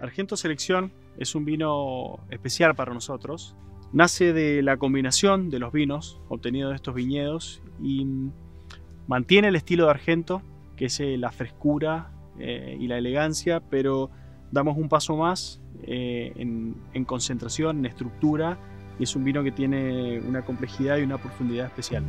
Argento Selección es un vino especial para nosotros. Nace de la combinación de los vinos obtenidos de estos viñedos y mm, mantiene el estilo de Argento, que es eh, la frescura eh, y la elegancia, pero damos un paso más eh, en, en concentración, en estructura, y es un vino que tiene una complejidad y una profundidad especial.